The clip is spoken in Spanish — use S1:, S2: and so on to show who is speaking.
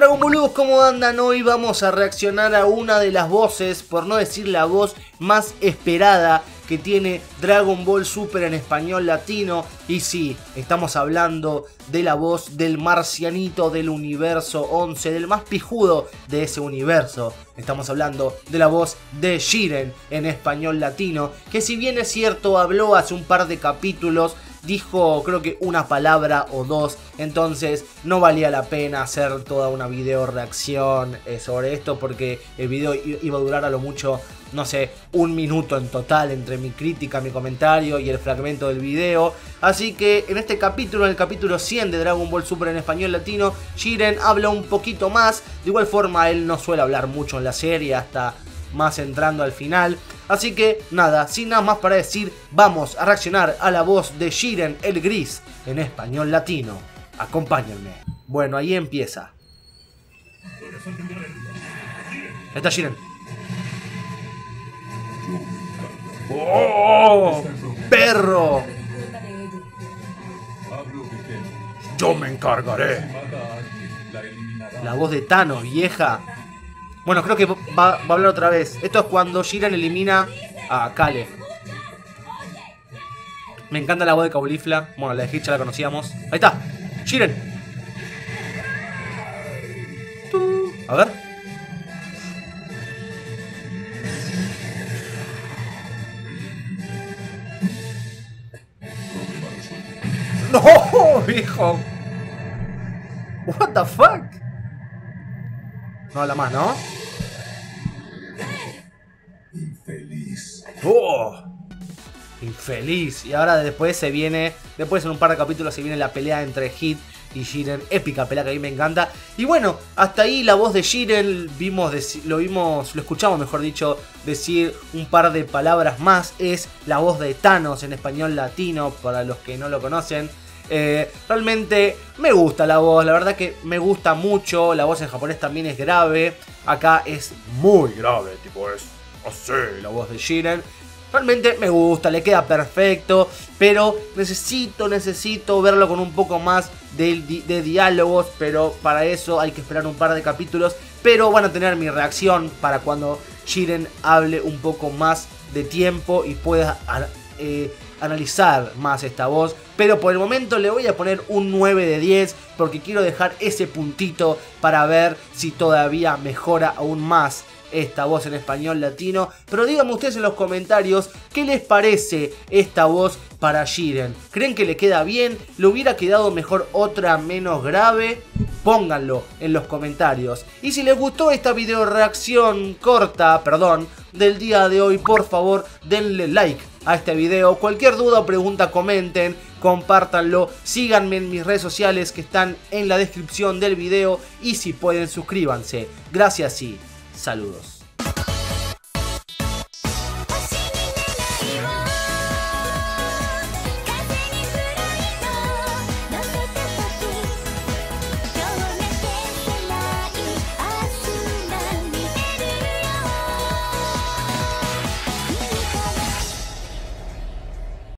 S1: Dragon Boludos, ¿cómo andan? Hoy vamos a reaccionar a una de las voces, por no decir la voz más esperada que tiene Dragon Ball Super en español latino. Y sí, estamos hablando de la voz del marcianito del universo 11, del más pijudo de ese universo. Estamos hablando de la voz de Shiren en español latino, que si bien es cierto habló hace un par de capítulos dijo creo que una palabra o dos, entonces no valía la pena hacer toda una video reacción eh, sobre esto porque el video iba a durar a lo mucho, no sé, un minuto en total entre mi crítica, mi comentario y el fragmento del video. Así que en este capítulo, en el capítulo 100 de Dragon Ball Super en español latino, Jiren habla un poquito más, de igual forma él no suele hablar mucho en la serie hasta más entrando al final. Así que nada, sin nada más para decir, vamos a reaccionar a la voz de Shiren el Gris en español latino. Acompáñenme. Bueno, ahí empieza. Está Shiren. ¡Oh! ¡Perro! Yo me encargaré. La voz de Thanos, vieja. Bueno, creo que va, a hablar otra vez. Esto es cuando Jiren elimina a Kale. Me encanta la voz de Caulifla. Bueno, la de Hitch la conocíamos. Ahí está. Jiren. A ver. ¡No, hijo! What the fuck? No habla más, ¿no? Infeliz. ¡Oh! Infeliz. Y ahora después se viene, después en un par de capítulos se viene la pelea entre Hit y Jiren. Épica pelea que a mí me encanta. Y bueno, hasta ahí la voz de Jiren. Vimos, lo vimos, lo escuchamos mejor dicho, decir un par de palabras más. Es la voz de Thanos en español latino, para los que no lo conocen. Eh, realmente me gusta la voz, la verdad que me gusta mucho. La voz en japonés también es grave. Acá es muy grave, tipo es así la voz de Shiren. Realmente me gusta, le queda perfecto, pero necesito, necesito verlo con un poco más de, de, diálogos, pero para eso hay que esperar un par de capítulos, pero van a tener mi reacción para cuando Shiren hable un poco más de tiempo y pueda eh, analizar más esta voz. Pero por el momento le voy a poner un 9 de 10 porque quiero dejar ese puntito para ver si todavía mejora aún más esta voz en español latino. Pero díganme ustedes en los comentarios qué les parece esta voz para Jiren. ¿Creen que le queda bien? ¿Le hubiera quedado mejor otra menos grave? Pónganlo en los comentarios. Y si les gustó esta video reacción corta, perdón, del día de hoy, por favor denle like a este video. Cualquier duda o pregunta comenten, compártanlo, síganme en mis redes sociales que están en la descripción del video y si pueden suscríbanse. Gracias y saludos.